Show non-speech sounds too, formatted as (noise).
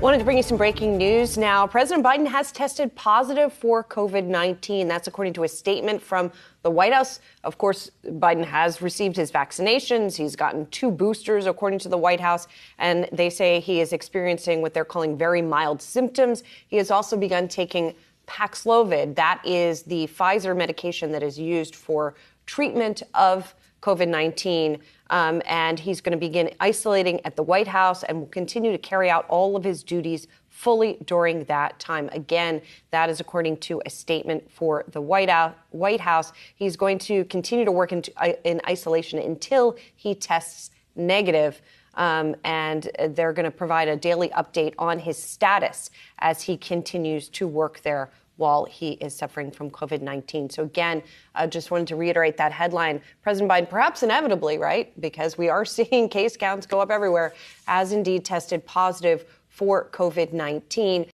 Wanted to bring you some breaking news now. President Biden has tested positive for COVID 19. That's according to a statement from the White House. Of course, Biden has received his vaccinations. He's gotten two boosters, according to the White House. And they say he is experiencing what they're calling very mild symptoms. He has also begun taking Paxlovid. That is the Pfizer medication that is used for treatment of COVID 19. Um, and he's going to begin isolating at the White House and will continue to carry out all of his duties fully during that time. Again, that is according to a statement for the White House. He's going to continue to work in, in isolation until he tests negative. Um, and they're going to provide a daily update on his status as he continues to work there while he is suffering from COVID 19. So, again, I just wanted to reiterate that headline. President Biden, perhaps inevitably, right? Because we are (laughs) seeing case counts go up everywhere, as indeed tested positive for COVID 19.